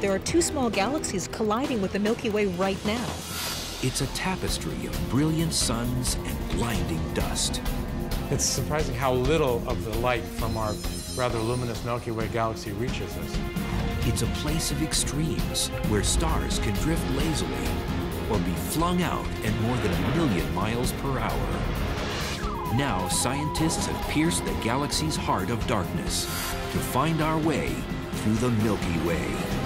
that there are two small galaxies colliding with the Milky Way right now. It's a tapestry of brilliant suns and blinding dust. It's surprising how little of the light from our rather luminous Milky Way galaxy reaches us. It's a place of extremes where stars can drift lazily or be flung out at more than a million miles per hour. Now, scientists have pierced the galaxy's heart of darkness to find our way through the Milky Way.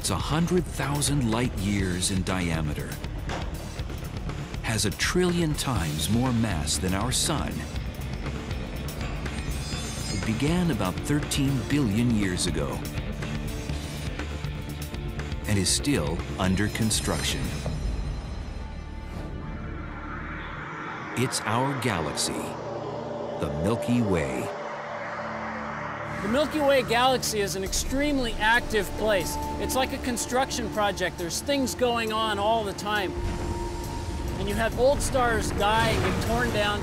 It's a 100,000 light years in diameter, has a trillion times more mass than our sun. It began about 13 billion years ago and is still under construction. It's our galaxy, the Milky Way. The Milky Way galaxy is an extremely active place. It's like a construction project. There's things going on all the time. And you have old stars die and get torn down,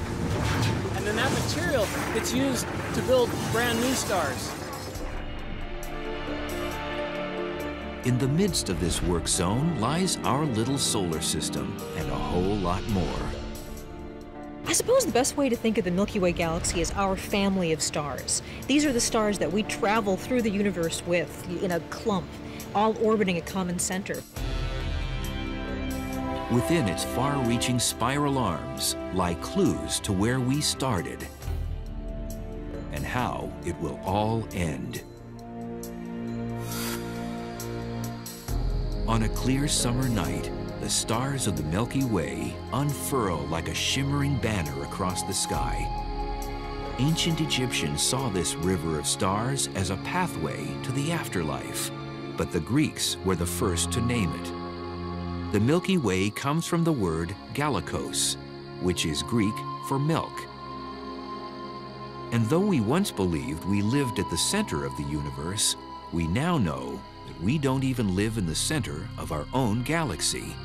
and then that material gets used to build brand new stars. In the midst of this work zone lies our little solar system and a whole lot more. I suppose the best way to think of the Milky Way galaxy is our family of stars. These are the stars that we travel through the universe with in a clump, all orbiting a common center. Within its far-reaching spiral arms lie clues to where we started and how it will all end. On a clear summer night, the stars of the Milky Way unfurl like a shimmering banner across the sky. Ancient Egyptians saw this river of stars as a pathway to the afterlife, but the Greeks were the first to name it. The Milky Way comes from the word galakos, which is Greek for milk. And though we once believed we lived at the center of the universe, we now know that we don't even live in the center of our own galaxy.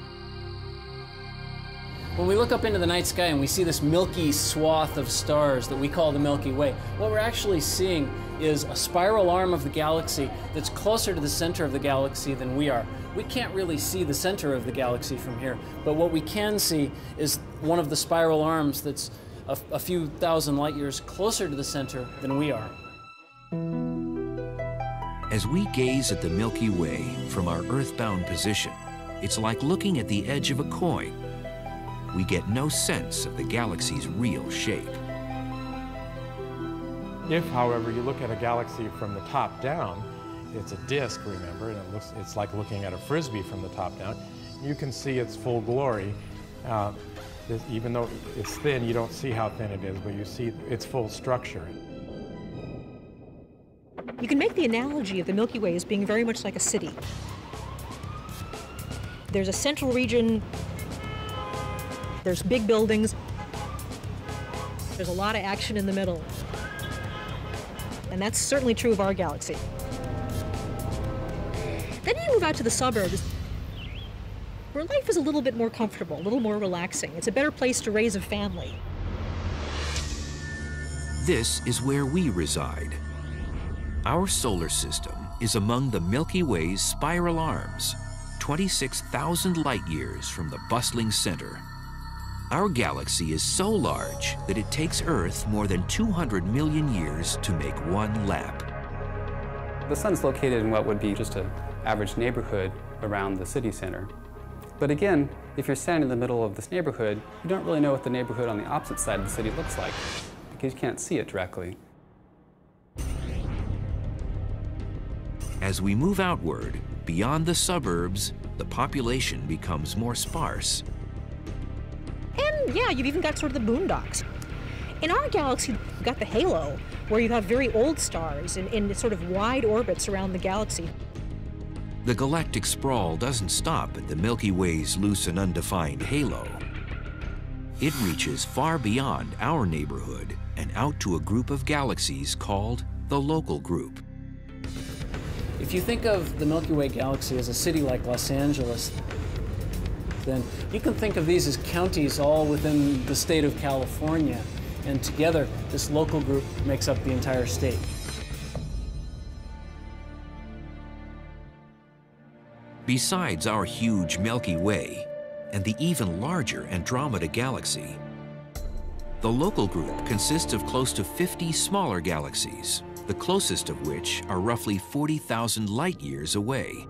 When we look up into the night sky and we see this milky swath of stars that we call the Milky Way, what we're actually seeing is a spiral arm of the galaxy that's closer to the center of the galaxy than we are. We can't really see the center of the galaxy from here, but what we can see is one of the spiral arms that's a, a few thousand light years closer to the center than we are. As we gaze at the Milky Way from our earthbound position, it's like looking at the edge of a coin. We get no sense of the galaxy's real shape. If, however, you look at a galaxy from the top down, it's a disk, remember, and it looks, it's like looking at a frisbee from the top down. You can see its full glory. Uh, even though it's thin, you don't see how thin it is, but you see its full structure. You can make the analogy of the Milky Way as being very much like a city. There's a central region, there's big buildings, there's a lot of action in the middle. And that's certainly true of our galaxy. Then you move out to the suburbs, where life is a little bit more comfortable, a little more relaxing. It's a better place to raise a family. This is where we reside. Our solar system is among the Milky Way's spiral arms, 26,000 light years from the bustling center. Our galaxy is so large that it takes Earth more than 200 million years to make one lap. The sun's located in what would be just an average neighborhood around the city center. But again, if you're standing in the middle of this neighborhood, you don't really know what the neighborhood on the opposite side of the city looks like because you can't see it directly. As we move outward, beyond the suburbs, the population becomes more sparse. And yeah, you've even got sort of the boondocks. In our galaxy, you've got the halo, where you have very old stars in, in sort of wide orbits around the galaxy. The galactic sprawl doesn't stop at the Milky Way's loose and undefined halo. It reaches far beyond our neighborhood and out to a group of galaxies called the local group. If you think of the Milky Way galaxy as a city like Los Angeles, then you can think of these as counties all within the state of California. And together, this local group makes up the entire state. Besides our huge Milky Way and the even larger Andromeda Galaxy, the local group consists of close to 50 smaller galaxies, the closest of which are roughly 40,000 light years away.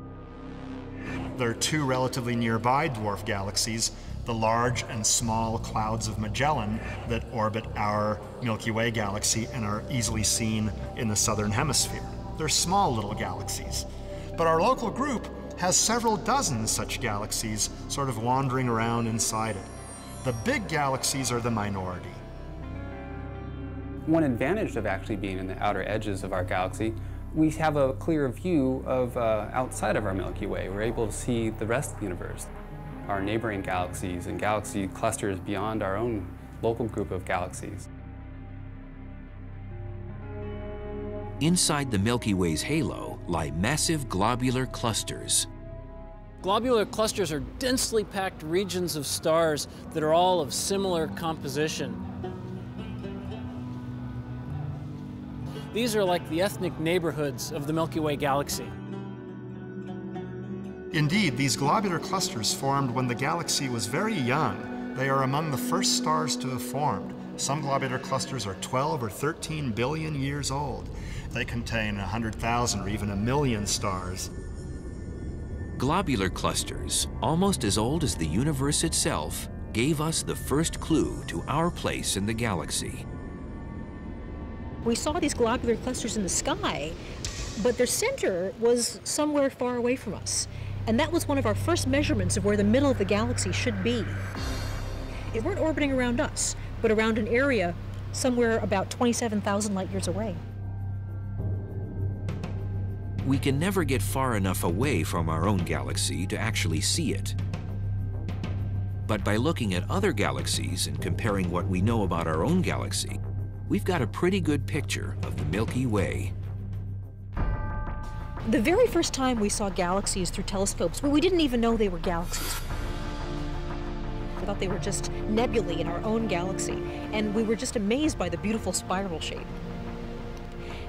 There are two relatively nearby dwarf galaxies, the large and small clouds of Magellan that orbit our Milky Way galaxy and are easily seen in the southern hemisphere. They're small little galaxies. But our local group has several dozen such galaxies sort of wandering around inside it. The big galaxies are the minority. One advantage of actually being in the outer edges of our galaxy, we have a clear view of uh, outside of our Milky Way. We're able to see the rest of the universe, our neighboring galaxies and galaxy clusters beyond our own local group of galaxies. Inside the Milky Way's halo lie massive globular clusters. Globular clusters are densely packed regions of stars that are all of similar composition. These are like the ethnic neighborhoods of the Milky Way galaxy. Indeed, these globular clusters formed when the galaxy was very young. They are among the first stars to have formed. Some globular clusters are 12 or 13 billion years old. They contain 100,000 or even a million stars. Globular clusters, almost as old as the universe itself, gave us the first clue to our place in the galaxy. We saw these globular clusters in the sky, but their center was somewhere far away from us. And that was one of our first measurements of where the middle of the galaxy should be. It weren't orbiting around us, but around an area somewhere about 27,000 light years away. We can never get far enough away from our own galaxy to actually see it. But by looking at other galaxies and comparing what we know about our own galaxy, we've got a pretty good picture of the Milky Way. The very first time we saw galaxies through telescopes, well, we didn't even know they were galaxies. We thought they were just nebulae in our own galaxy, and we were just amazed by the beautiful spiral shape.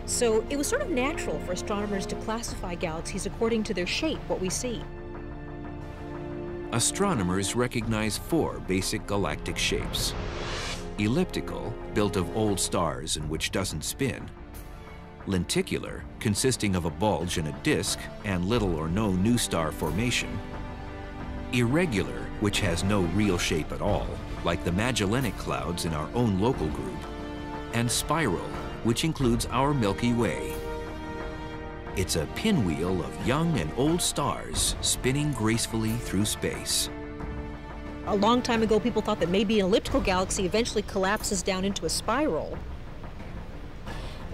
So it was sort of natural for astronomers to classify galaxies according to their shape, what we see. Astronomers recognize four basic galactic shapes. Elliptical, built of old stars and which doesn't spin. Lenticular, consisting of a bulge and a disk and little or no new star formation. Irregular, which has no real shape at all, like the Magellanic Clouds in our own local group. And spiral, which includes our Milky Way. It's a pinwheel of young and old stars spinning gracefully through space. A long time ago, people thought that maybe an elliptical galaxy eventually collapses down into a spiral.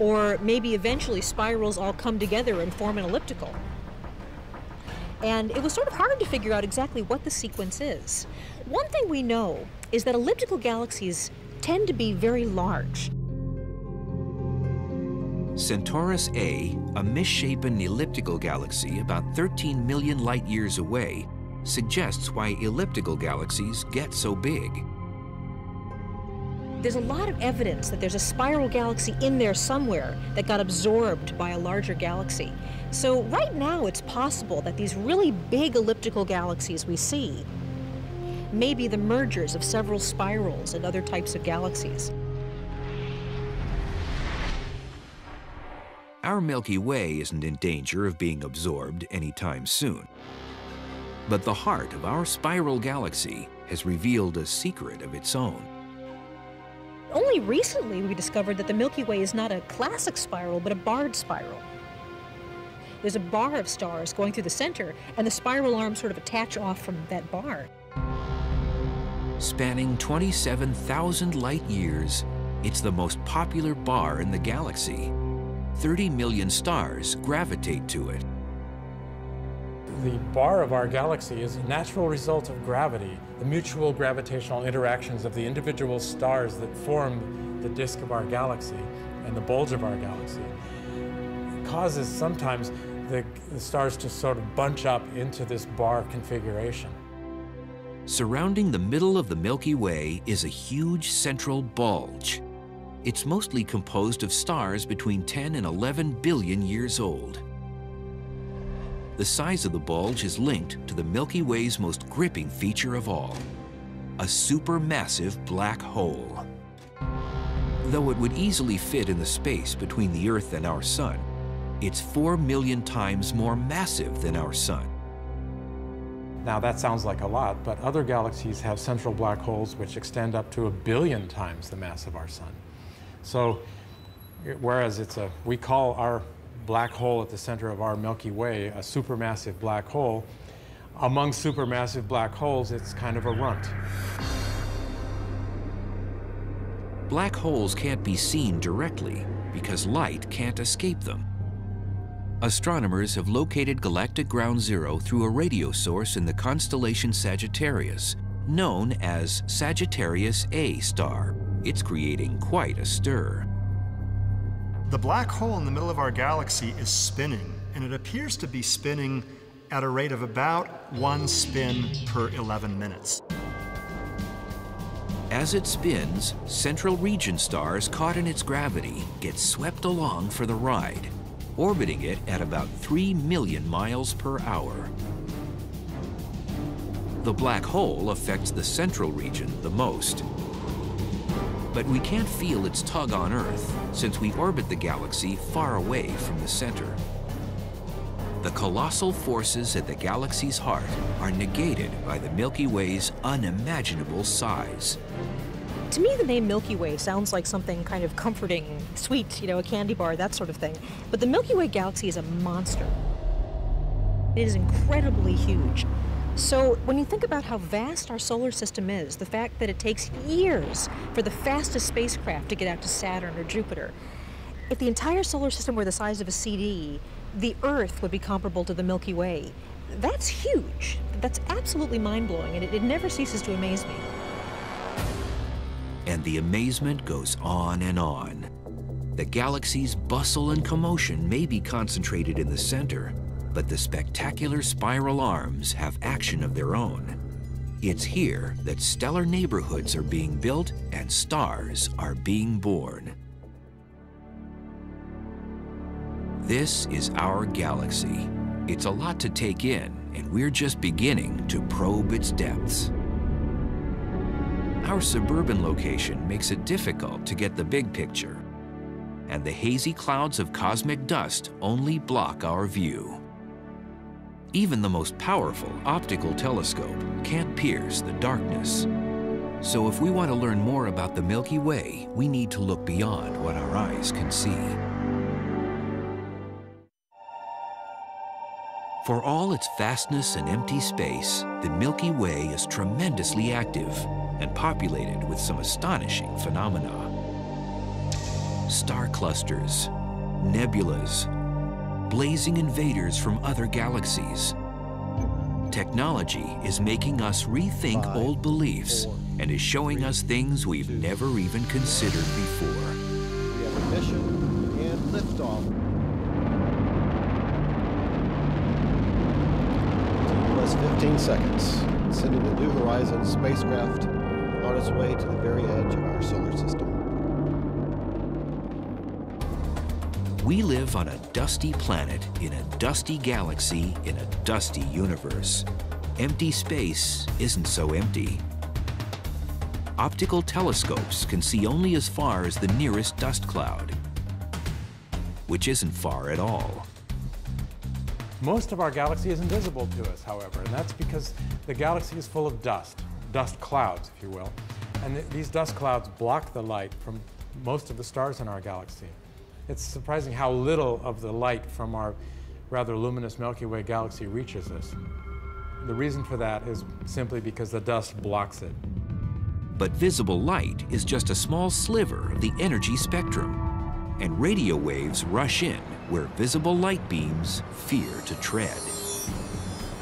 Or maybe eventually spirals all come together and form an elliptical. And it was sort of hard to figure out exactly what the sequence is. One thing we know is that elliptical galaxies tend to be very large. Centaurus A, a misshapen elliptical galaxy about 13 million light years away, suggests why elliptical galaxies get so big. There's a lot of evidence that there's a spiral galaxy in there somewhere that got absorbed by a larger galaxy. So right now it's possible that these really big elliptical galaxies we see may be the mergers of several spirals and other types of galaxies. Our Milky Way isn't in danger of being absorbed anytime soon. But the heart of our spiral galaxy has revealed a secret of its own. Only recently we discovered that the Milky Way is not a classic spiral, but a barred spiral. There's a bar of stars going through the center, and the spiral arms sort of attach off from that bar. Spanning 27,000 light years, it's the most popular bar in the galaxy. 30 million stars gravitate to it. The bar of our galaxy is a natural result of gravity, the mutual gravitational interactions of the individual stars that form the disk of our galaxy and the bulge of our galaxy. It causes sometimes the, the stars to sort of bunch up into this bar configuration. Surrounding the middle of the Milky Way is a huge central bulge. It's mostly composed of stars between 10 and 11 billion years old. The size of the bulge is linked to the Milky Way's most gripping feature of all, a supermassive black hole. Though it would easily fit in the space between the Earth and our Sun, it's 4 million times more massive than our Sun. Now that sounds like a lot, but other galaxies have central black holes which extend up to a billion times the mass of our Sun. So whereas it's a, we call our black hole at the center of our Milky Way a supermassive black hole, among supermassive black holes, it's kind of a runt. Black holes can't be seen directly because light can't escape them. Astronomers have located galactic ground zero through a radio source in the constellation Sagittarius, known as Sagittarius A star. It's creating quite a stir. The black hole in the middle of our galaxy is spinning, and it appears to be spinning at a rate of about one spin per 11 minutes. As it spins, central region stars caught in its gravity get swept along for the ride, orbiting it at about 3 million miles per hour. The black hole affects the central region the most. But we can't feel its tug on Earth since we orbit the galaxy far away from the center. The colossal forces at the galaxy's heart are negated by the Milky Way's unimaginable size. To me, the name Milky Way sounds like something kind of comforting, sweet, you know, a candy bar, that sort of thing. But the Milky Way galaxy is a monster. It is incredibly huge. So, when you think about how vast our solar system is, the fact that it takes years for the fastest spacecraft to get out to Saturn or Jupiter, if the entire solar system were the size of a CD, the Earth would be comparable to the Milky Way. That's huge. That's absolutely mind blowing, and it, it never ceases to amaze me. And the amazement goes on and on. The galaxy's bustle and commotion may be concentrated in the center, but the spectacular spiral arms have action of their own. It's here that stellar neighborhoods are being built and stars are being born. This is our galaxy. It's a lot to take in, and we're just beginning to probe its depths. Our suburban location makes it difficult to get the big picture, and the hazy clouds of cosmic dust only block our view. Even the most powerful optical telescope can't pierce the darkness. So if we want to learn more about the Milky Way, we need to look beyond what our eyes can see. For all its vastness and empty space, the Milky Way is tremendously active and populated with some astonishing phenomena. Star clusters, nebulas, blazing invaders from other galaxies. Technology is making us rethink Five, old beliefs four, and is showing three, us things we've two, never even considered before. We have a mission and liftoff. Plus 15 seconds, sending the New Horizons spacecraft on its way to the very edge of our solar system. We live on a dusty planet in a dusty galaxy in a dusty universe. Empty space isn't so empty. Optical telescopes can see only as far as the nearest dust cloud, which isn't far at all. Most of our galaxy is invisible to us, however, and that's because the galaxy is full of dust, dust clouds, if you will. And th these dust clouds block the light from most of the stars in our galaxy. It's surprising how little of the light from our rather luminous Milky Way galaxy reaches us. The reason for that is simply because the dust blocks it. But visible light is just a small sliver of the energy spectrum, and radio waves rush in where visible light beams fear to tread.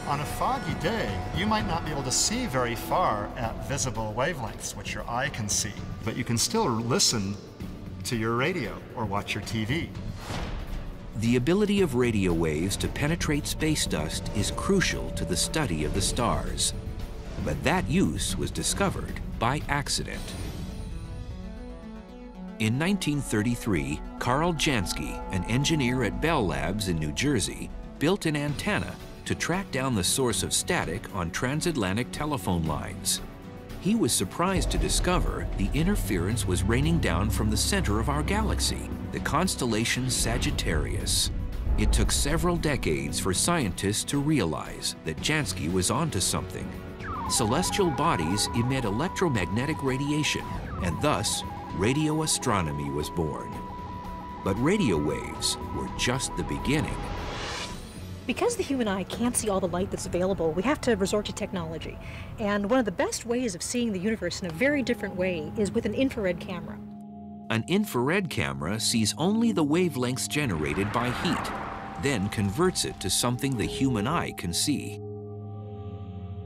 On a foggy day, you might not be able to see very far at visible wavelengths, which your eye can see, but you can still listen to your radio or watch your TV. The ability of radio waves to penetrate space dust is crucial to the study of the stars. But that use was discovered by accident. In 1933, Karl Jansky, an engineer at Bell Labs in New Jersey, built an antenna to track down the source of static on transatlantic telephone lines. He was surprised to discover the interference was raining down from the center of our galaxy, the constellation Sagittarius. It took several decades for scientists to realize that Jansky was onto something. Celestial bodies emit electromagnetic radiation, and thus radio astronomy was born. But radio waves were just the beginning. Because the human eye can't see all the light that's available, we have to resort to technology. And one of the best ways of seeing the universe in a very different way is with an infrared camera. An infrared camera sees only the wavelengths generated by heat, then converts it to something the human eye can see.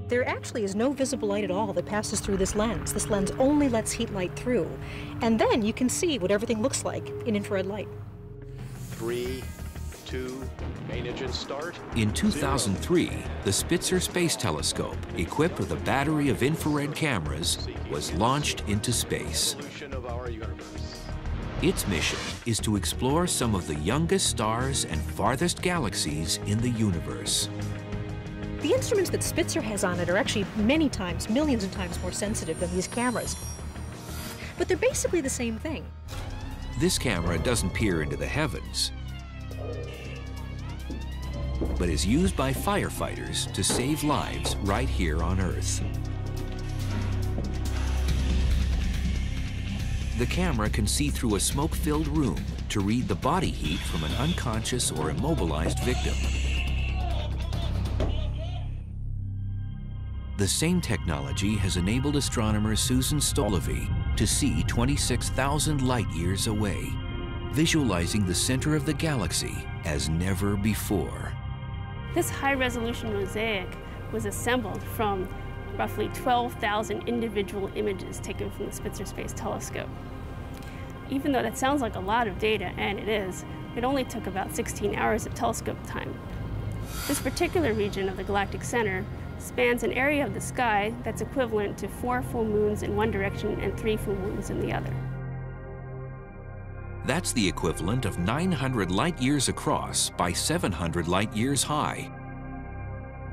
There actually is no visible light at all that passes through this lens. This lens only lets heat light through. And then you can see what everything looks like in infrared light. Three, two, main engine start. In 2003, the Spitzer Space Telescope, equipped with a battery of infrared cameras, was launched into space. Evolution of our universe. Its mission is to explore some of the youngest stars and farthest galaxies in the universe. The instruments that Spitzer has on it are actually many times, millions of times more sensitive than these cameras. But they're basically the same thing. This camera doesn't peer into the heavens, but is used by firefighters to save lives right here on Earth. The camera can see through a smoke-filled room to read the body heat from an unconscious or immobilized victim. The same technology has enabled astronomer Susan Stolovy to see 26,000 light years away, visualizing the center of the galaxy as never before. This high-resolution mosaic was assembled from roughly 12,000 individual images taken from the Spitzer Space Telescope. Even though that sounds like a lot of data, and it is, it only took about 16 hours of telescope time. This particular region of the galactic center spans an area of the sky that's equivalent to four full moons in one direction and three full moons in the other. That's the equivalent of 900 light years across by 700 light years high.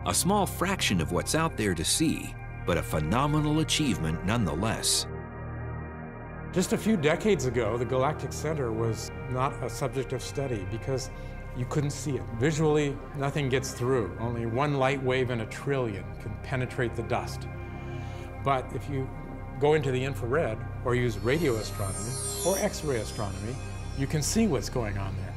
A small fraction of what's out there to see, but a phenomenal achievement nonetheless. Just a few decades ago, the galactic center was not a subject of study because you couldn't see it. Visually, nothing gets through. Only one light wave in a trillion can penetrate the dust. But if you go into the infrared or use radio astronomy or X-ray astronomy, you can see what's going on there.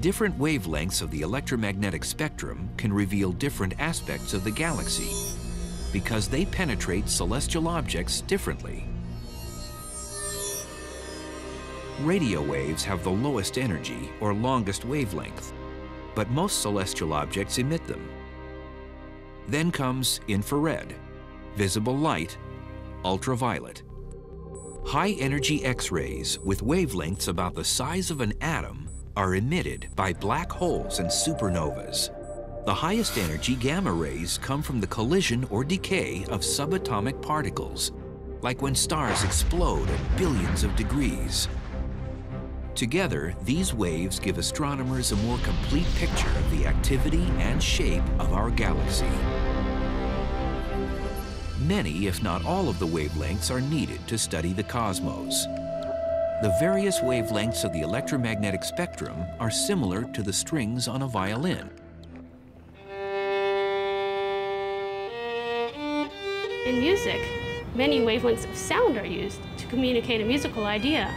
Different wavelengths of the electromagnetic spectrum can reveal different aspects of the galaxy because they penetrate celestial objects differently. Radio waves have the lowest energy or longest wavelength, but most celestial objects emit them. Then comes infrared, visible light, ultraviolet. High energy X-rays with wavelengths about the size of an atom are emitted by black holes and supernovas. The highest energy gamma rays come from the collision or decay of subatomic particles, like when stars explode at billions of degrees. Together, these waves give astronomers a more complete picture of the activity and shape of our galaxy. Many, if not all of the wavelengths are needed to study the cosmos. The various wavelengths of the electromagnetic spectrum are similar to the strings on a violin. In music, many wavelengths of sound are used to communicate a musical idea.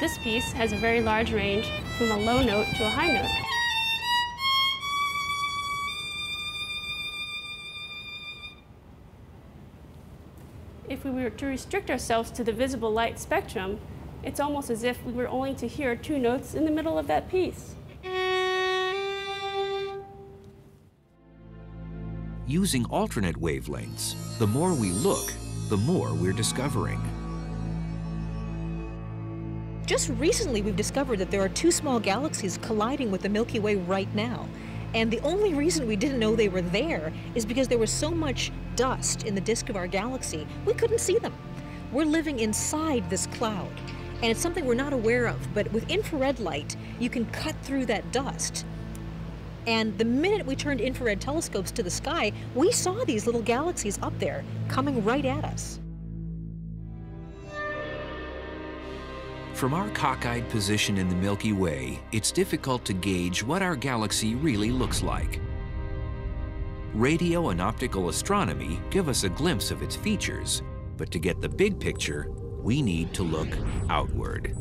This piece has a very large range from a low note to a high note. If we were to restrict ourselves to the visible light spectrum, it's almost as if we were only to hear two notes in the middle of that piece. Using alternate wavelengths, the more we look, the more we're discovering. Just recently, we've discovered that there are two small galaxies colliding with the Milky Way right now. And the only reason we didn't know they were there is because there was so much dust in the disk of our galaxy, we couldn't see them. We're living inside this cloud, and it's something we're not aware of. But with infrared light, you can cut through that dust. And the minute we turned infrared telescopes to the sky, we saw these little galaxies up there coming right at us. From our cockeyed position in the Milky Way, it's difficult to gauge what our galaxy really looks like. Radio and optical astronomy give us a glimpse of its features, but to get the big picture, we need to look outward.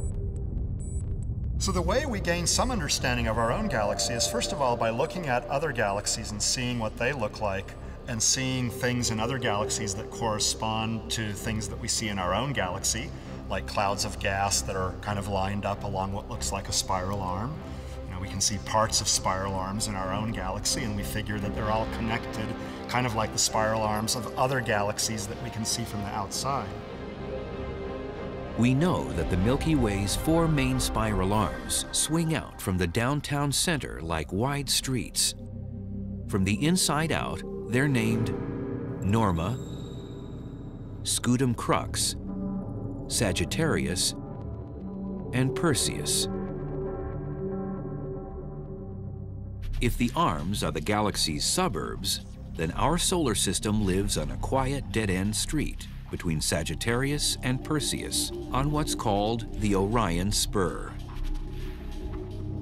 So the way we gain some understanding of our own galaxy is first of all by looking at other galaxies and seeing what they look like and seeing things in other galaxies that correspond to things that we see in our own galaxy, like clouds of gas that are kind of lined up along what looks like a spiral arm. You know, we can see parts of spiral arms in our own galaxy and we figure that they're all connected, kind of like the spiral arms of other galaxies that we can see from the outside. We know that the Milky Way's four main spiral arms swing out from the downtown center like wide streets. From the inside out, they're named Norma, Scutum Crux, Sagittarius, and Perseus. If the arms are the galaxy's suburbs, then our solar system lives on a quiet dead-end street between Sagittarius and Perseus on what's called the Orion Spur.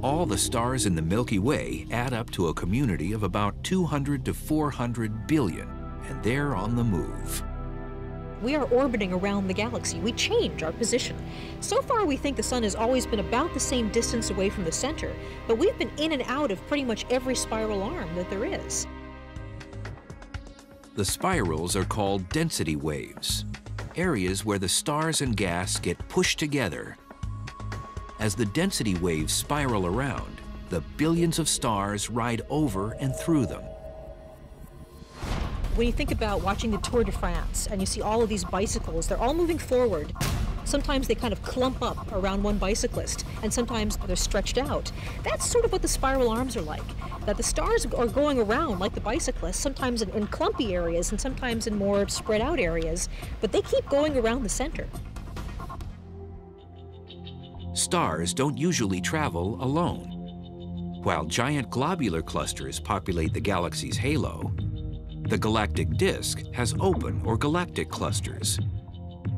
All the stars in the Milky Way add up to a community of about 200 to 400 billion, and they're on the move. We are orbiting around the galaxy. We change our position. So far, we think the sun has always been about the same distance away from the center, but we've been in and out of pretty much every spiral arm that there is. The spirals are called density waves, areas where the stars and gas get pushed together. As the density waves spiral around, the billions of stars ride over and through them. When you think about watching the Tour de France and you see all of these bicycles, they're all moving forward. Sometimes they kind of clump up around one bicyclist, and sometimes they're stretched out. That's sort of what the spiral arms are like. That the stars are going around like the bicyclists, sometimes in, in clumpy areas and sometimes in more spread out areas, but they keep going around the center. Stars don't usually travel alone. While giant globular clusters populate the galaxy's halo, the galactic disk has open or galactic clusters.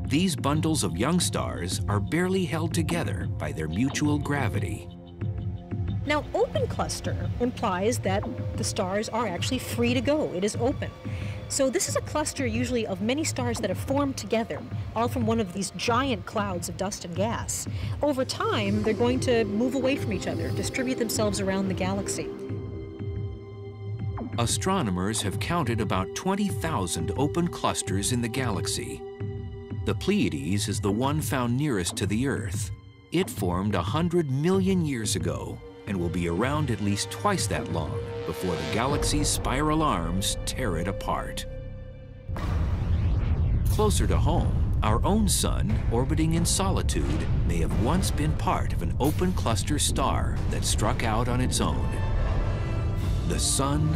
These bundles of young stars are barely held together by their mutual gravity. Now, open cluster implies that the stars are actually free to go. It is open. So this is a cluster usually of many stars that have formed together, all from one of these giant clouds of dust and gas. Over time, they're going to move away from each other, distribute themselves around the galaxy. Astronomers have counted about 20,000 open clusters in the galaxy. The Pleiades is the one found nearest to the Earth. It formed 100 million years ago and will be around at least twice that long before the galaxy's spiral arms tear it apart. Closer to home, our own sun, orbiting in solitude, may have once been part of an open cluster star that struck out on its own. The sun,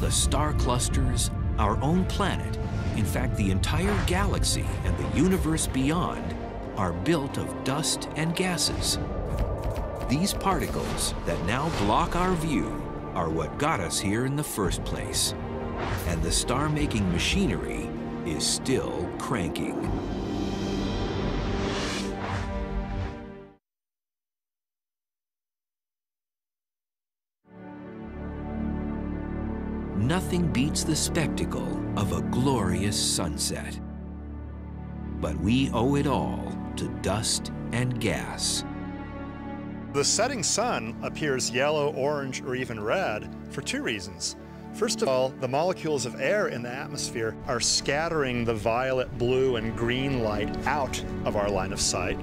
the star clusters, our own planet, in fact, the entire galaxy and the universe beyond are built of dust and gases. These particles that now block our view are what got us here in the first place. And the star-making machinery is still cranking. Nothing beats the spectacle of a glorious sunset. But we owe it all to dust and gas. The setting sun appears yellow, orange, or even red for two reasons. First of all, the molecules of air in the atmosphere are scattering the violet, blue, and green light out of our line of sight,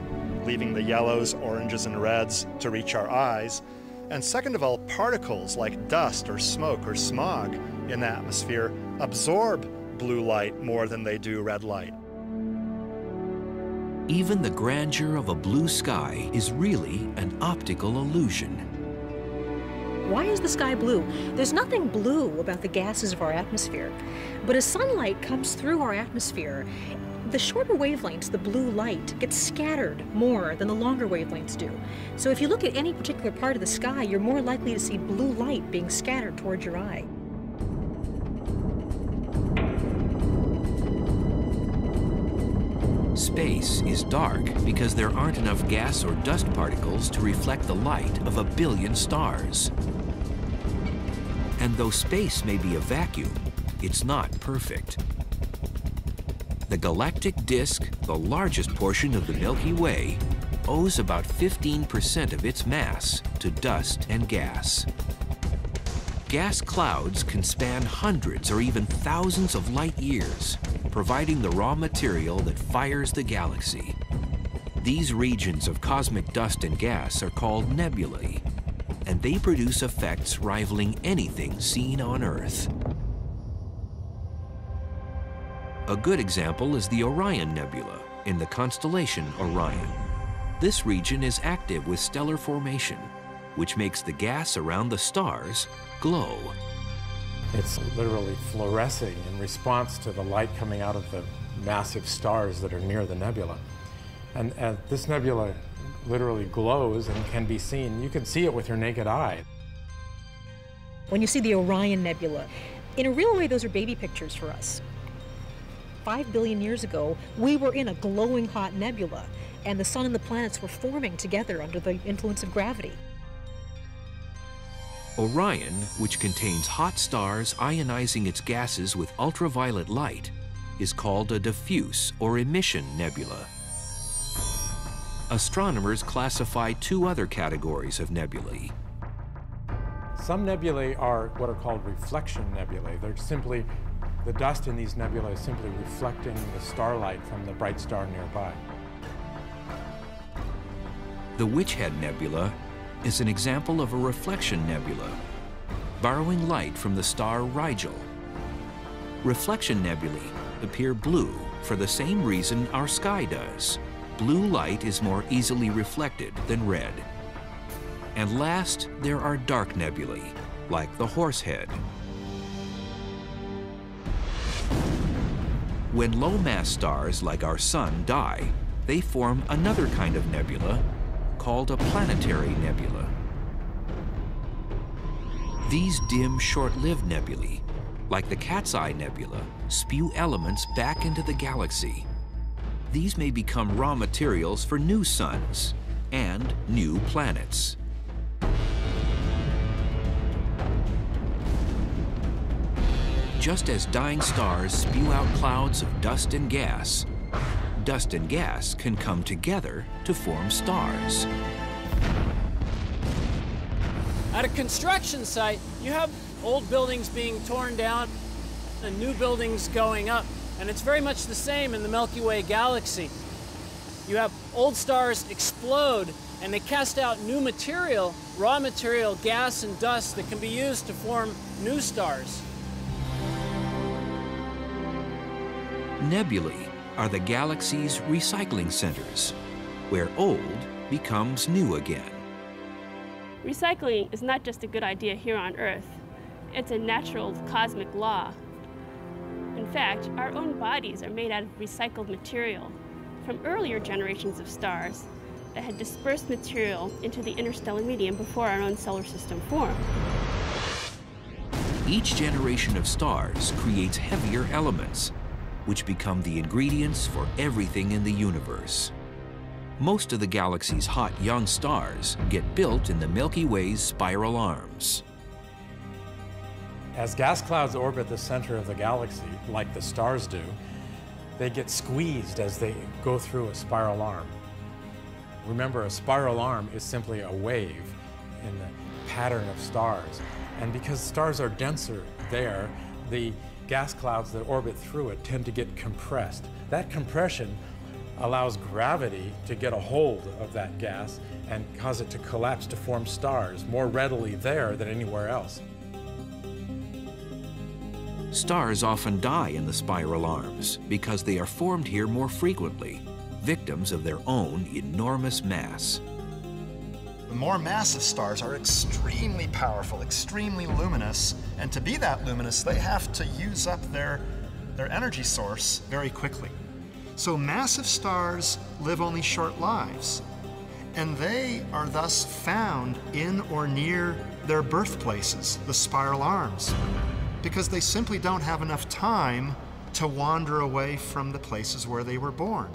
leaving the yellows, oranges, and reds to reach our eyes. And second of all, particles like dust or smoke or smog in the atmosphere absorb blue light more than they do red light. Even the grandeur of a blue sky is really an optical illusion. Why is the sky blue? There's nothing blue about the gases of our atmosphere. But as sunlight comes through our atmosphere, the shorter wavelengths, the blue light, gets scattered more than the longer wavelengths do. So if you look at any particular part of the sky, you're more likely to see blue light being scattered towards your eye. Space is dark because there aren't enough gas or dust particles to reflect the light of a billion stars. And though space may be a vacuum, it's not perfect. The galactic disk, the largest portion of the Milky Way, owes about 15% of its mass to dust and gas. Gas clouds can span hundreds or even thousands of light years, providing the raw material that fires the galaxy. These regions of cosmic dust and gas are called nebulae, and they produce effects rivaling anything seen on Earth. A good example is the Orion Nebula in the constellation Orion. This region is active with stellar formation, which makes the gas around the stars glow. It's literally fluorescing in response to the light coming out of the massive stars that are near the nebula. And, and this nebula literally glows and can be seen. You can see it with your naked eye. When you see the Orion Nebula, in a real way, those are baby pictures for us. Five billion years ago, we were in a glowing hot nebula, and the sun and the planets were forming together under the influence of gravity. Orion, which contains hot stars ionizing its gases with ultraviolet light, is called a diffuse or emission nebula. Astronomers classify two other categories of nebulae. Some nebulae are what are called reflection nebulae. They're simply, the dust in these nebulae is simply reflecting the starlight from the bright star nearby. The Witch Head Nebula is an example of a reflection nebula, borrowing light from the star Rigel. Reflection nebulae appear blue for the same reason our sky does. Blue light is more easily reflected than red. And last, there are dark nebulae, like the Horsehead. When low-mass stars like our Sun die, they form another kind of nebula called a planetary nebula. These dim, short-lived nebulae, like the Cat's Eye Nebula, spew elements back into the galaxy. These may become raw materials for new suns and new planets. Just as dying stars spew out clouds of dust and gas, dust and gas can come together to form stars. At a construction site, you have old buildings being torn down and new buildings going up. And it's very much the same in the Milky Way galaxy. You have old stars explode and they cast out new material, raw material, gas and dust that can be used to form new stars. Nebulae are the galaxy's recycling centers, where old becomes new again. Recycling is not just a good idea here on Earth, it's a natural cosmic law. In fact, our own bodies are made out of recycled material from earlier generations of stars that had dispersed material into the interstellar medium before our own solar system formed. Each generation of stars creates heavier elements, which become the ingredients for everything in the universe. Most of the galaxy's hot young stars get built in the Milky Way's spiral arms. As gas clouds orbit the center of the galaxy, like the stars do, they get squeezed as they go through a spiral arm. Remember, a spiral arm is simply a wave in the pattern of stars. And because stars are denser there, the gas clouds that orbit through it tend to get compressed. That compression allows gravity to get a hold of that gas and cause it to collapse to form stars more readily there than anywhere else. Stars often die in the spiral arms because they are formed here more frequently, victims of their own enormous mass. The more massive stars are extremely powerful, extremely luminous, and to be that luminous, they have to use up their, their energy source very quickly. So massive stars live only short lives, and they are thus found in or near their birthplaces, the spiral arms, because they simply don't have enough time to wander away from the places where they were born.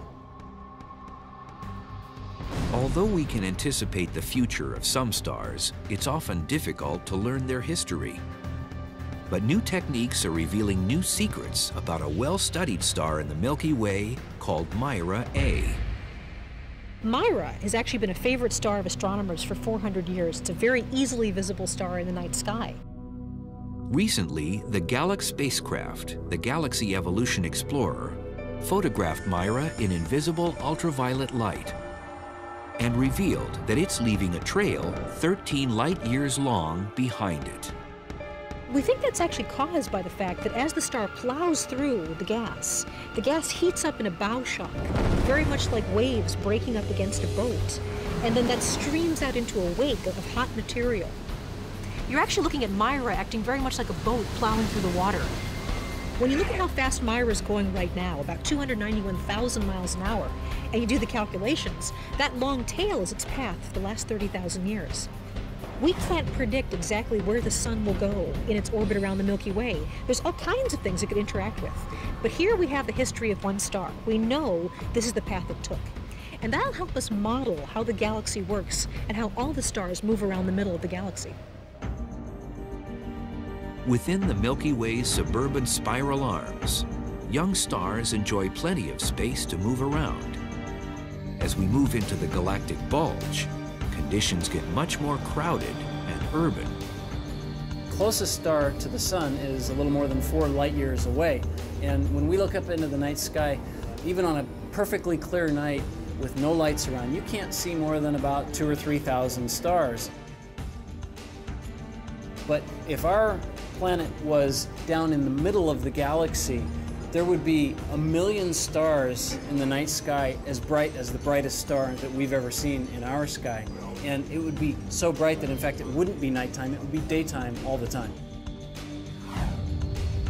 Although we can anticipate the future of some stars, it's often difficult to learn their history. But new techniques are revealing new secrets about a well-studied star in the Milky Way called Mira A. Mira has actually been a favorite star of astronomers for 400 years. It's a very easily visible star in the night sky. Recently, the GALEX spacecraft, the Galaxy Evolution Explorer, photographed Mira in invisible ultraviolet light and revealed that it's leaving a trail 13 light years long behind it. We think that's actually caused by the fact that as the star plows through the gas, the gas heats up in a bow shock, very much like waves breaking up against a boat, and then that streams out into a wake of hot material. You're actually looking at Mira acting very much like a boat plowing through the water. When you look at how fast Mira is going right now, about 291,000 miles an hour, and you do the calculations, that long tail is its path for the last 30,000 years. We can't predict exactly where the sun will go in its orbit around the Milky Way. There's all kinds of things it could interact with. But here we have the history of one star. We know this is the path it took. And that'll help us model how the galaxy works and how all the stars move around the middle of the galaxy. Within the Milky Way's suburban spiral arms, young stars enjoy plenty of space to move around. As we move into the galactic bulge, conditions get much more crowded and urban. Closest star to the sun is a little more than four light years away. And when we look up into the night sky, even on a perfectly clear night with no lights around, you can't see more than about two or 3,000 stars. But if our planet was down in the middle of the galaxy, there would be a million stars in the night sky as bright as the brightest star that we've ever seen in our sky. And it would be so bright that, in fact, it wouldn't be nighttime, it would be daytime all the time.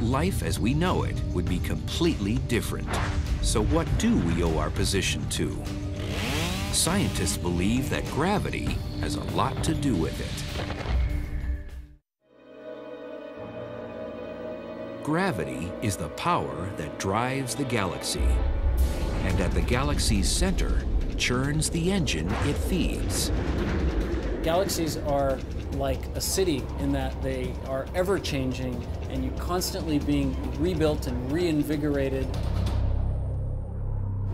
Life as we know it would be completely different. So what do we owe our position to? Scientists believe that gravity has a lot to do with it. Gravity is the power that drives the galaxy. And at the galaxy's center, churns the engine it feeds. Galaxies are like a city in that they are ever changing and you're constantly being rebuilt and reinvigorated.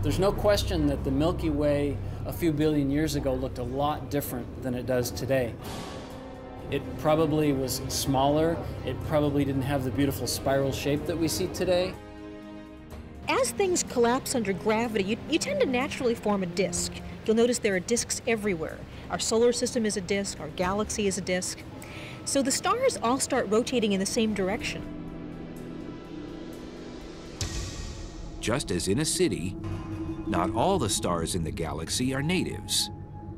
There's no question that the Milky Way a few billion years ago looked a lot different than it does today. It probably was smaller. It probably didn't have the beautiful spiral shape that we see today. As things collapse under gravity, you, you tend to naturally form a disk. You'll notice there are disks everywhere. Our solar system is a disk, our galaxy is a disk. So the stars all start rotating in the same direction. Just as in a city, not all the stars in the galaxy are natives.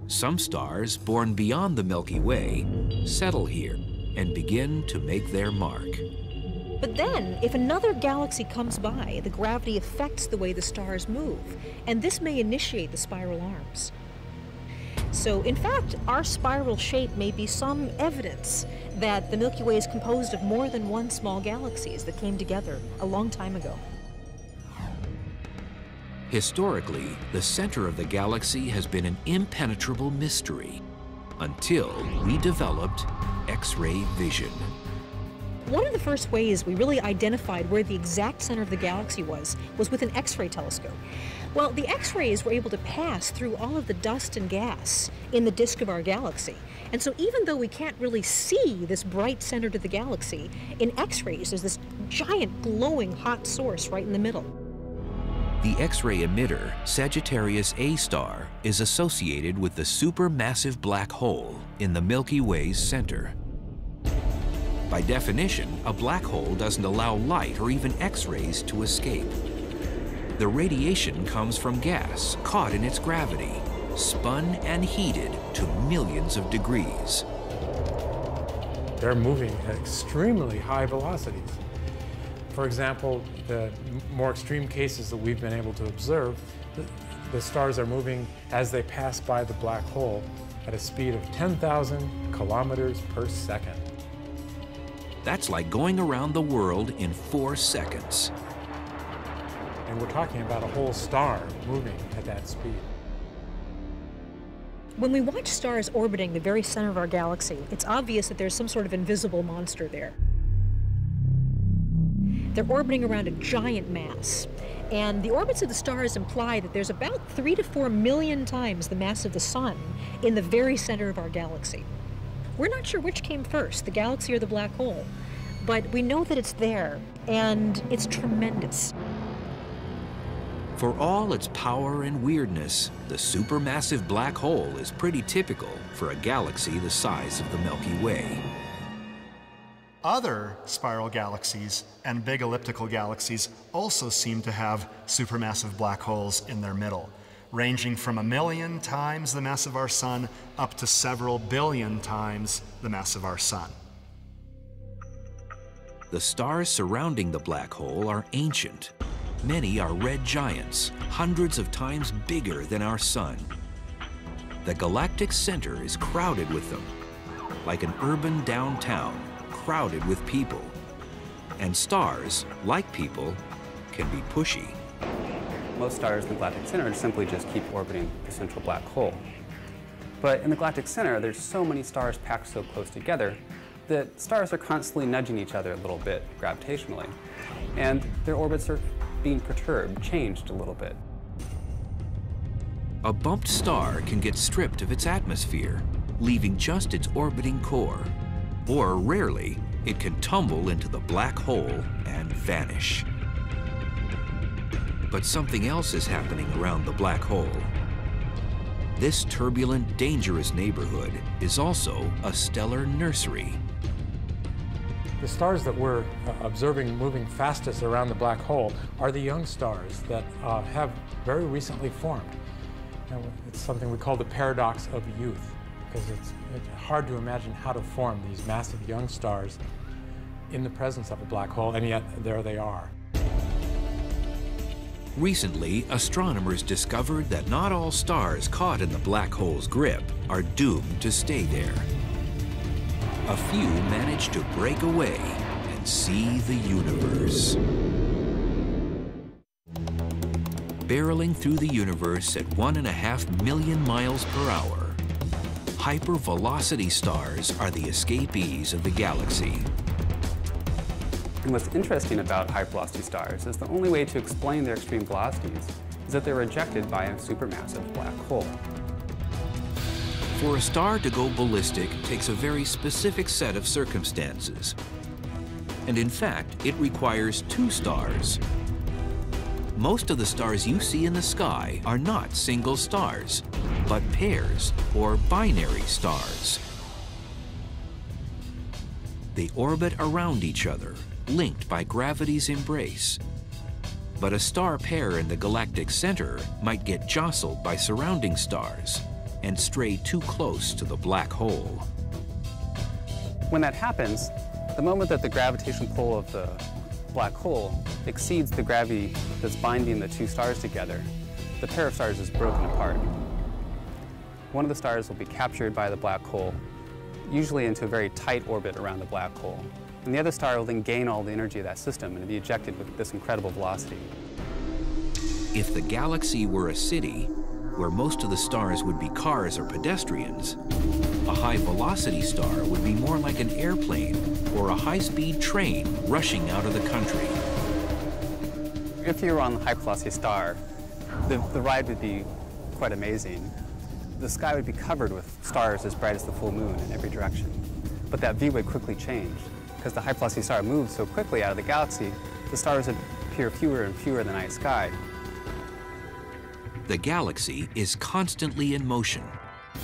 Some stars born beyond the Milky Way settle here and begin to make their mark. But then, if another galaxy comes by, the gravity affects the way the stars move, and this may initiate the spiral arms. So, in fact, our spiral shape may be some evidence that the Milky Way is composed of more than one small galaxies that came together a long time ago. Historically, the center of the galaxy has been an impenetrable mystery until we developed X-ray vision. One of the first ways we really identified where the exact center of the galaxy was was with an X-ray telescope. Well, the X-rays were able to pass through all of the dust and gas in the disk of our galaxy. And so even though we can't really see this bright center to the galaxy, in X-rays there's this giant glowing hot source right in the middle. The X-ray emitter, Sagittarius A star, is associated with the supermassive black hole in the Milky Way's center. By definition, a black hole doesn't allow light or even X-rays to escape. The radiation comes from gas caught in its gravity, spun and heated to millions of degrees. They're moving at extremely high velocities. For example, the more extreme cases that we've been able to observe, the, the stars are moving as they pass by the black hole at a speed of 10,000 kilometers per second. That's like going around the world in four seconds. And we're talking about a whole star moving at that speed. When we watch stars orbiting the very center of our galaxy, it's obvious that there's some sort of invisible monster there. They're orbiting around a giant mass. And the orbits of the stars imply that there's about three to four million times the mass of the sun in the very center of our galaxy. We're not sure which came first, the galaxy or the black hole, but we know that it's there, and it's tremendous. For all its power and weirdness, the supermassive black hole is pretty typical for a galaxy the size of the Milky Way. Other spiral galaxies and big elliptical galaxies also seem to have supermassive black holes in their middle, ranging from a million times the mass of our Sun up to several billion times the mass of our Sun. The stars surrounding the black hole are ancient. Many are red giants, hundreds of times bigger than our Sun. The galactic center is crowded with them, like an urban downtown crowded with people. And stars, like people, can be pushy. Most stars in the galactic center simply just keep orbiting the central black hole. But in the galactic center, there's so many stars packed so close together that stars are constantly nudging each other a little bit gravitationally. And their orbits are being perturbed, changed a little bit. A bumped star can get stripped of its atmosphere, leaving just its orbiting core. Or rarely, it can tumble into the black hole and vanish. But something else is happening around the black hole. This turbulent, dangerous neighborhood is also a stellar nursery. The stars that we're uh, observing moving fastest around the black hole are the young stars that uh, have very recently formed. And it's something we call the paradox of youth because it's, it's hard to imagine how to form these massive young stars in the presence of a black hole, and yet there they are. Recently, astronomers discovered that not all stars caught in the black hole's grip are doomed to stay there. A few managed to break away and see the universe. Barreling through the universe at one and a half million miles per hour, hypervelocity stars are the escapees of the galaxy. And what's interesting about hypervelocity stars is the only way to explain their extreme velocities is that they're ejected by a supermassive black hole. For a star to go ballistic takes a very specific set of circumstances. And in fact, it requires two stars. Most of the stars you see in the sky are not single stars but pairs or binary stars. They orbit around each other, linked by gravity's embrace. But a star pair in the galactic center might get jostled by surrounding stars and stray too close to the black hole. When that happens, the moment that the gravitational pull of the black hole exceeds the gravity that's binding the two stars together, the pair of stars is broken apart one of the stars will be captured by the black hole, usually into a very tight orbit around the black hole. And the other star will then gain all the energy of that system and be ejected with this incredible velocity. If the galaxy were a city, where most of the stars would be cars or pedestrians, a high-velocity star would be more like an airplane or a high-speed train rushing out of the country. If you were on the high-velocity star, the, the ride would be quite amazing the sky would be covered with stars as bright as the full moon in every direction. But that view would quickly change. Because the high-velocity star moves so quickly out of the galaxy, the stars would appear fewer and fewer in the night sky. The galaxy is constantly in motion,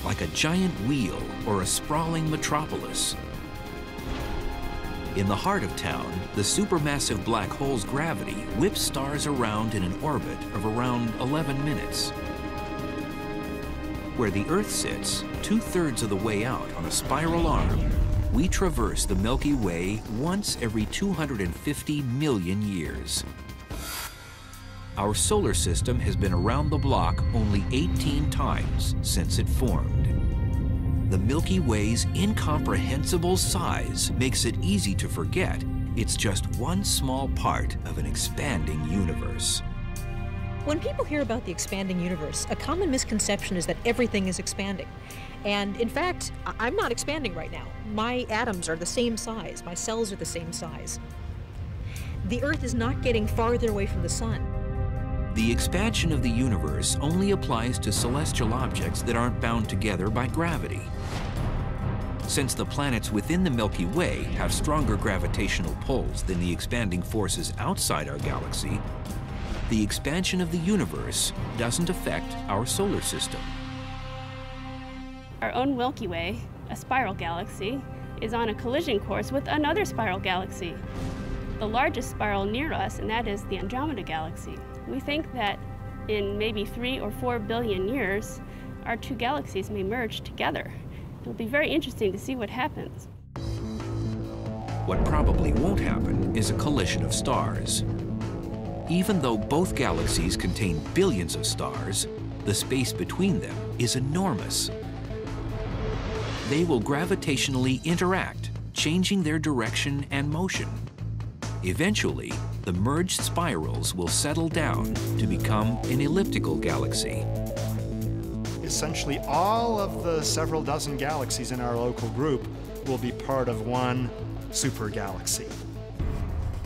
like a giant wheel or a sprawling metropolis. In the heart of town, the supermassive black hole's gravity whips stars around in an orbit of around 11 minutes. Where the Earth sits, two-thirds of the way out on a spiral arm, we traverse the Milky Way once every 250 million years. Our solar system has been around the block only 18 times since it formed. The Milky Way's incomprehensible size makes it easy to forget it's just one small part of an expanding universe. When people hear about the expanding universe, a common misconception is that everything is expanding. And in fact, I'm not expanding right now. My atoms are the same size, my cells are the same size. The Earth is not getting farther away from the Sun. The expansion of the universe only applies to celestial objects that aren't bound together by gravity. Since the planets within the Milky Way have stronger gravitational pulls than the expanding forces outside our galaxy, the expansion of the universe doesn't affect our solar system. Our own Milky Way, a spiral galaxy, is on a collision course with another spiral galaxy, the largest spiral near us, and that is the Andromeda Galaxy. We think that in maybe three or four billion years, our two galaxies may merge together. It'll be very interesting to see what happens. What probably won't happen is a collision of stars. Even though both galaxies contain billions of stars, the space between them is enormous. They will gravitationally interact, changing their direction and motion. Eventually, the merged spirals will settle down to become an elliptical galaxy essentially all of the several dozen galaxies in our local group will be part of one super galaxy.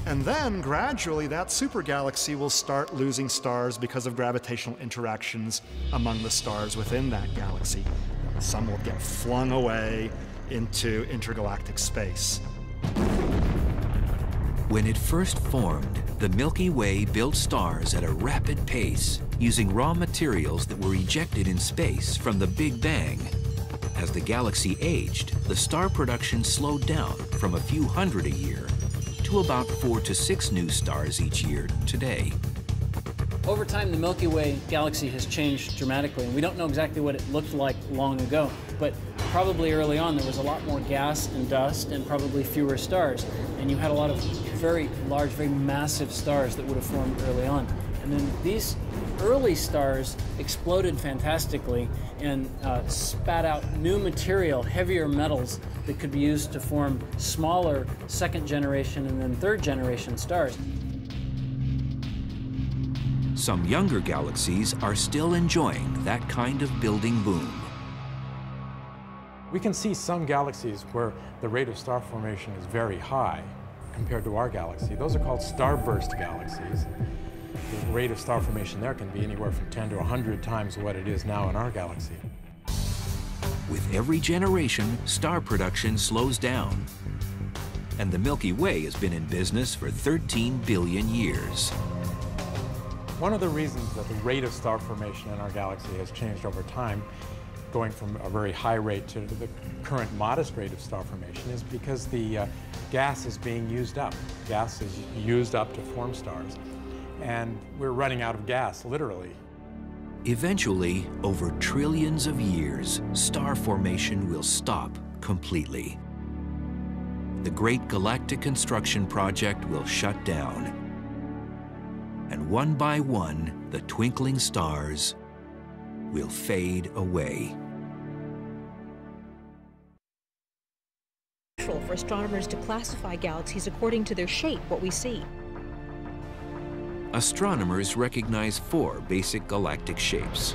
And then gradually that super galaxy will start losing stars because of gravitational interactions among the stars within that galaxy. Some will get flung away into intergalactic space. When it first formed, the Milky Way built stars at a rapid pace using raw materials that were ejected in space from the Big Bang. As the galaxy aged, the star production slowed down from a few hundred a year to about four to six new stars each year today. Over time, the Milky Way galaxy has changed dramatically, and we don't know exactly what it looked like long ago, but probably early on there was a lot more gas and dust and probably fewer stars, and you had a lot of very large, very massive stars that would have formed early on. And then these early stars exploded fantastically and uh, spat out new material, heavier metals that could be used to form smaller second generation and then third generation stars. Some younger galaxies are still enjoying that kind of building boom. We can see some galaxies where the rate of star formation is very high compared to our galaxy. Those are called starburst galaxies the rate of star formation there can be anywhere from 10 to 100 times what it is now in our galaxy. With every generation, star production slows down. And the Milky Way has been in business for 13 billion years. One of the reasons that the rate of star formation in our galaxy has changed over time, going from a very high rate to the current modest rate of star formation, is because the uh, gas is being used up. Gas is used up to form stars and we're running out of gas, literally. Eventually, over trillions of years, star formation will stop completely. The Great Galactic Construction Project will shut down. And one by one, the twinkling stars will fade away. for astronomers to classify galaxies according to their shape, what we see astronomers recognize four basic galactic shapes.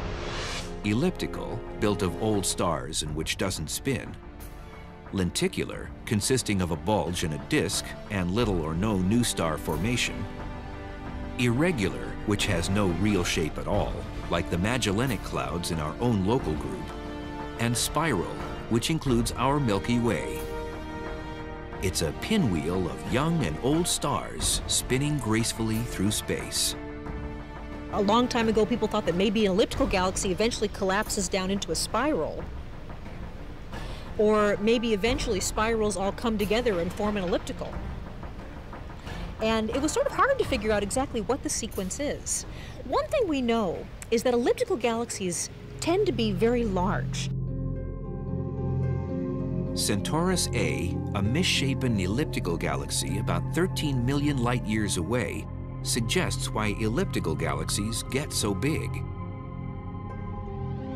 Elliptical, built of old stars and which doesn't spin. Lenticular, consisting of a bulge and a disk and little or no new star formation. Irregular, which has no real shape at all, like the Magellanic Clouds in our own local group. And spiral, which includes our Milky Way, it's a pinwheel of young and old stars spinning gracefully through space. A long time ago, people thought that maybe an elliptical galaxy eventually collapses down into a spiral. Or maybe eventually spirals all come together and form an elliptical. And it was sort of hard to figure out exactly what the sequence is. One thing we know is that elliptical galaxies tend to be very large. Centaurus A, a misshapen elliptical galaxy about 13 million light years away, suggests why elliptical galaxies get so big.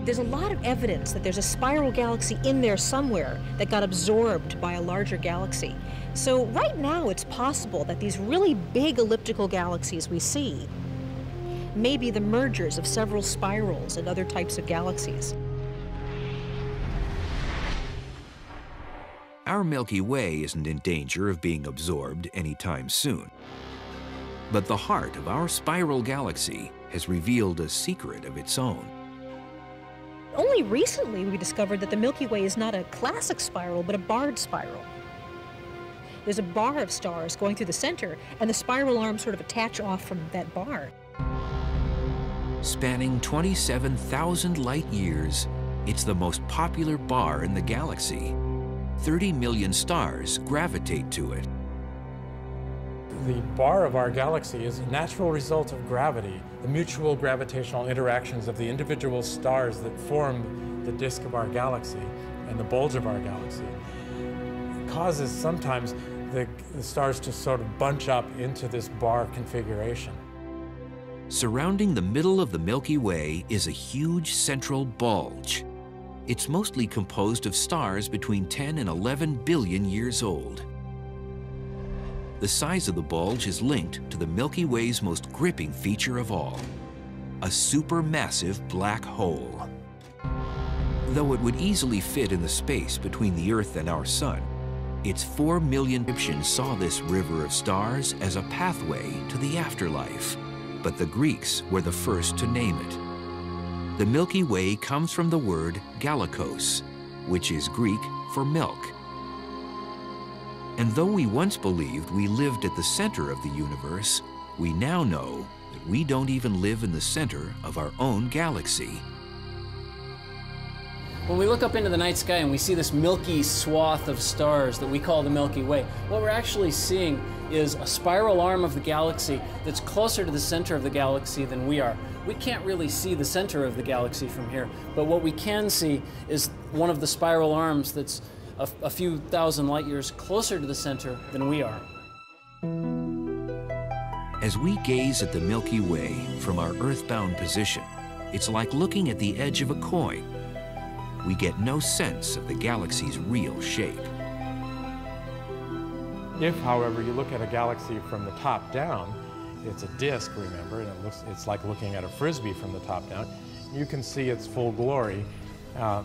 There's a lot of evidence that there's a spiral galaxy in there somewhere that got absorbed by a larger galaxy. So right now it's possible that these really big elliptical galaxies we see may be the mergers of several spirals and other types of galaxies. Our Milky Way isn't in danger of being absorbed anytime soon. But the heart of our spiral galaxy has revealed a secret of its own. Only recently we discovered that the Milky Way is not a classic spiral, but a barred spiral. There's a bar of stars going through the center, and the spiral arms sort of attach off from that bar. Spanning 27,000 light years, it's the most popular bar in the galaxy. 30 million stars gravitate to it. The bar of our galaxy is a natural result of gravity, the mutual gravitational interactions of the individual stars that form the disk of our galaxy and the bulge of our galaxy. It causes sometimes the, the stars to sort of bunch up into this bar configuration. Surrounding the middle of the Milky Way is a huge central bulge. It's mostly composed of stars between 10 and 11 billion years old. The size of the bulge is linked to the Milky Way's most gripping feature of all, a supermassive black hole. Though it would easily fit in the space between the Earth and our Sun, its four million Egyptians saw this river of stars as a pathway to the afterlife, but the Greeks were the first to name it. The Milky Way comes from the word galakos, which is Greek for milk. And though we once believed we lived at the center of the universe, we now know that we don't even live in the center of our own galaxy. When we look up into the night sky and we see this milky swath of stars that we call the Milky Way, what we're actually seeing is a spiral arm of the galaxy that's closer to the center of the galaxy than we are. We can't really see the center of the galaxy from here, but what we can see is one of the spiral arms that's a, a few thousand light years closer to the center than we are. As we gaze at the Milky Way from our earthbound position, it's like looking at the edge of a coin. We get no sense of the galaxy's real shape. If, however, you look at a galaxy from the top down, it's a disk, remember, and it looks, it's like looking at a frisbee from the top down. You can see its full glory. Uh,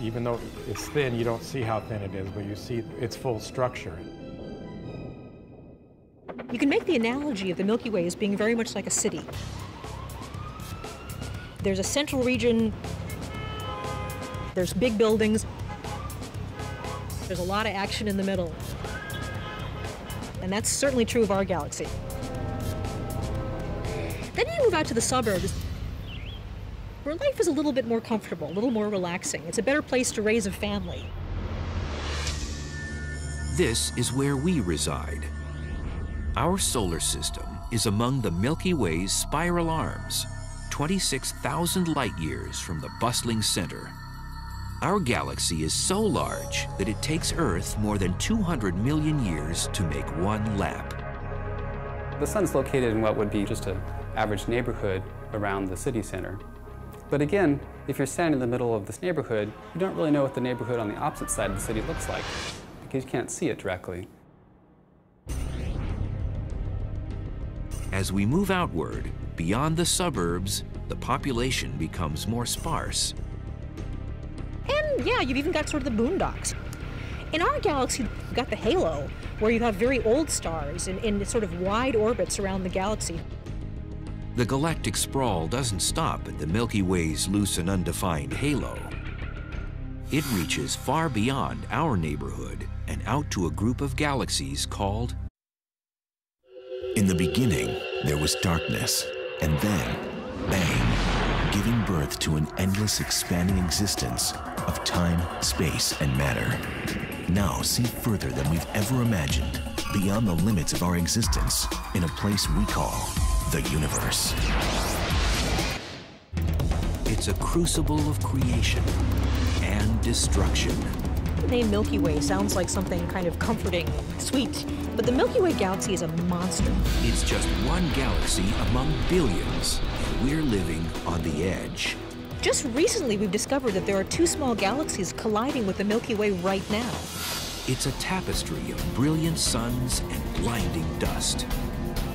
even though it's thin, you don't see how thin it is, but you see its full structure. You can make the analogy of the Milky Way as being very much like a city. There's a central region, there's big buildings, there's a lot of action in the middle. And that's certainly true of our galaxy. Then you move out to the suburbs, where life is a little bit more comfortable, a little more relaxing. It's a better place to raise a family. This is where we reside. Our solar system is among the Milky Way's spiral arms, 26,000 light years from the bustling center. Our galaxy is so large that it takes Earth more than 200 million years to make one lap. The sun's located in what would be just an average neighborhood around the city center. But again, if you're standing in the middle of this neighborhood, you don't really know what the neighborhood on the opposite side of the city looks like because you can't see it directly. As we move outward, beyond the suburbs, the population becomes more sparse. And yeah, you've even got sort of the boondocks. In our galaxy, you've got the halo, where you have very old stars in, in sort of wide orbits around the galaxy. The galactic sprawl doesn't stop at the Milky Way's loose and undefined halo. It reaches far beyond our neighborhood and out to a group of galaxies called In the beginning, there was darkness, and then, bang, giving birth to an endless expanding existence of time, space, and matter. Now see further than we've ever imagined, beyond the limits of our existence, in a place we call the universe. It's a crucible of creation and destruction. The name Milky Way sounds like something kind of comforting, sweet, but the Milky Way galaxy is a monster. It's just one galaxy among billions, and we're living on the edge. Just recently, we've discovered that there are two small galaxies colliding with the Milky Way right now. It's a tapestry of brilliant suns and blinding dust.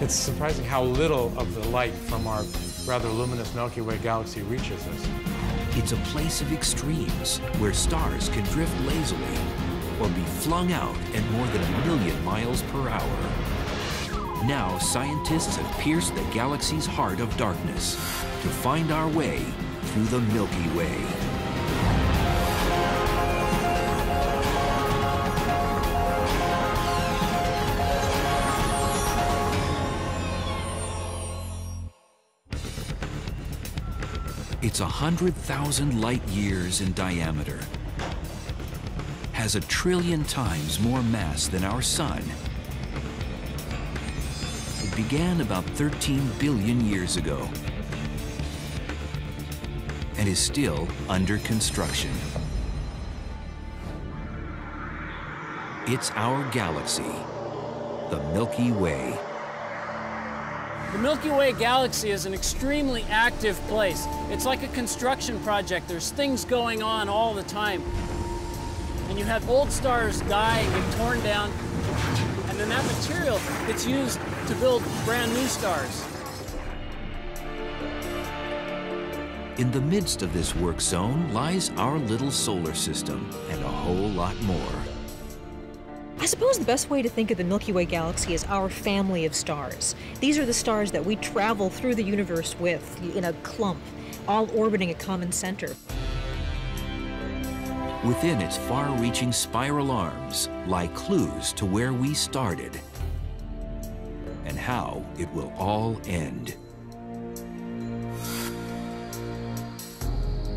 It's surprising how little of the light from our rather luminous Milky Way galaxy reaches us. It's a place of extremes where stars can drift lazily or be flung out at more than a million miles per hour. Now, scientists have pierced the galaxy's heart of darkness to find our way through the Milky Way. It's a hundred thousand light years in diameter, has a trillion times more mass than our sun. It began about 13 billion years ago and is still under construction. It's our galaxy, the Milky Way. The Milky Way galaxy is an extremely active place. It's like a construction project. There's things going on all the time. And you have old stars die and get torn down, and then that material gets used to build brand new stars. In the midst of this work zone lies our little solar system and a whole lot more. I suppose the best way to think of the Milky Way galaxy is our family of stars. These are the stars that we travel through the universe with in a clump, all orbiting a common center. Within its far-reaching spiral arms lie clues to where we started and how it will all end.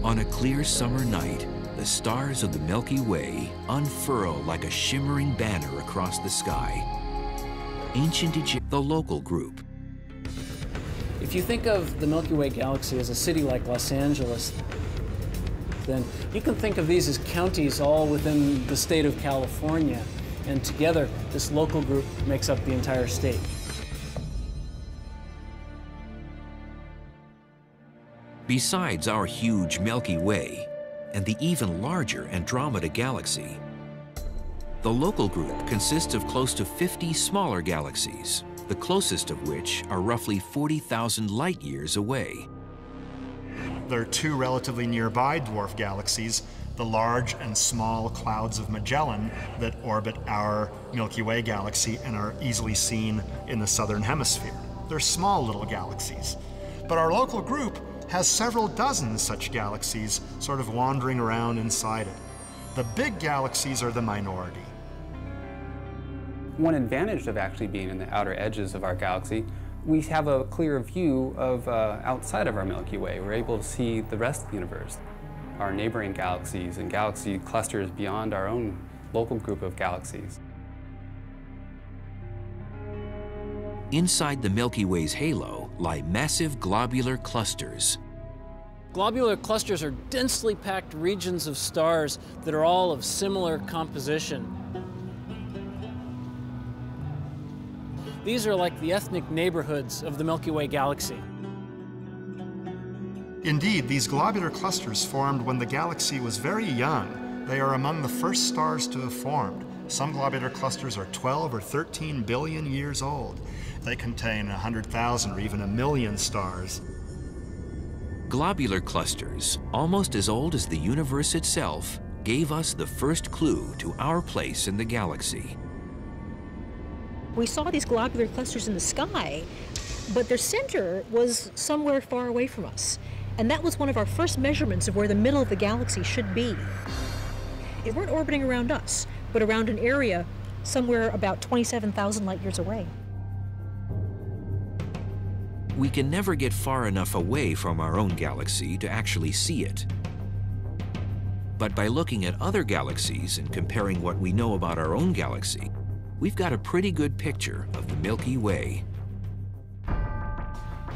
On a clear summer night, the stars of the Milky Way unfurl like a shimmering banner across the sky. Ancient Egypt, the local group. If you think of the Milky Way galaxy as a city like Los Angeles, then you can think of these as counties all within the state of California. And together, this local group makes up the entire state. Besides our huge Milky Way and the even larger Andromeda Galaxy, the local group consists of close to 50 smaller galaxies, the closest of which are roughly 40,000 light years away. There are two relatively nearby dwarf galaxies, the large and small clouds of Magellan that orbit our Milky Way galaxy and are easily seen in the southern hemisphere. They're small little galaxies. But our local group has several dozen such galaxies sort of wandering around inside it. The big galaxies are the minority. One advantage of actually being in the outer edges of our galaxy, we have a clear view of uh, outside of our Milky Way. We're able to see the rest of the universe, our neighboring galaxies and galaxy clusters beyond our own local group of galaxies. Inside the Milky Way's halo lie massive globular clusters. Globular clusters are densely packed regions of stars that are all of similar composition. These are like the ethnic neighborhoods of the Milky Way galaxy. Indeed, these globular clusters formed when the galaxy was very young. They are among the first stars to have formed. Some globular clusters are 12 or 13 billion years old. They contain 100,000 or even a million stars. Globular clusters, almost as old as the universe itself, gave us the first clue to our place in the galaxy. We saw these globular clusters in the sky, but their center was somewhere far away from us. And that was one of our first measurements of where the middle of the galaxy should be. It weren't orbiting around us, but around an area somewhere about 27,000 light years away. We can never get far enough away from our own galaxy to actually see it. But by looking at other galaxies and comparing what we know about our own galaxy, we've got a pretty good picture of the Milky Way.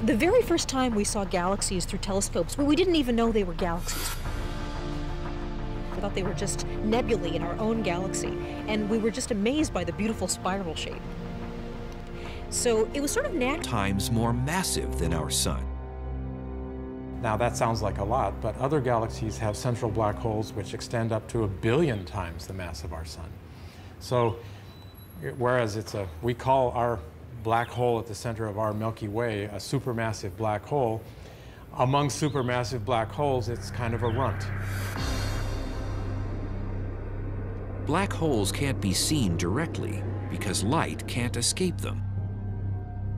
The very first time we saw galaxies through telescopes, well, we didn't even know they were galaxies. We thought they were just nebulae in our own galaxy, and we were just amazed by the beautiful spiral shape. So it was sort of natural. Times more massive than our sun. Now that sounds like a lot, but other galaxies have central black holes which extend up to a billion times the mass of our sun. So whereas it's a, we call our black hole at the center of our Milky Way a supermassive black hole, among supermassive black holes, it's kind of a runt. Black holes can't be seen directly because light can't escape them.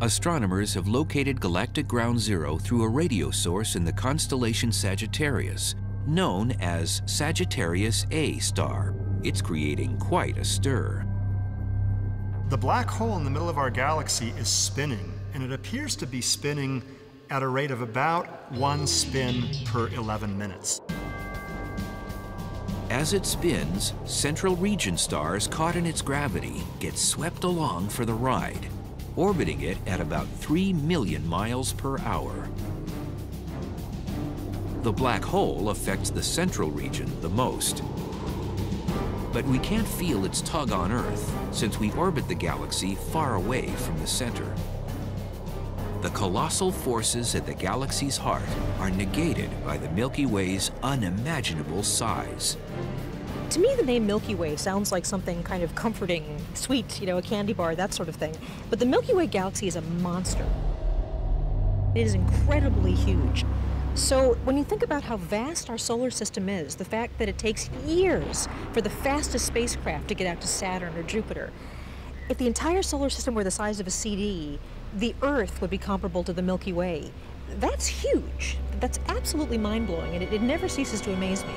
Astronomers have located galactic ground zero through a radio source in the constellation Sagittarius, known as Sagittarius A star. It's creating quite a stir. The black hole in the middle of our galaxy is spinning, and it appears to be spinning at a rate of about one spin per 11 minutes. As it spins, central region stars caught in its gravity get swept along for the ride, orbiting it at about 3 million miles per hour. The black hole affects the central region the most. But we can't feel its tug on Earth since we orbit the galaxy far away from the center. The colossal forces at the galaxy's heart are negated by the Milky Way's unimaginable size. To me, the name Milky Way sounds like something kind of comforting, sweet, you know, a candy bar, that sort of thing. But the Milky Way galaxy is a monster. It is incredibly huge. So when you think about how vast our solar system is, the fact that it takes years for the fastest spacecraft to get out to Saturn or Jupiter, if the entire solar system were the size of a CD, the Earth would be comparable to the Milky Way. That's huge. That's absolutely mind blowing, and it, it never ceases to amaze me.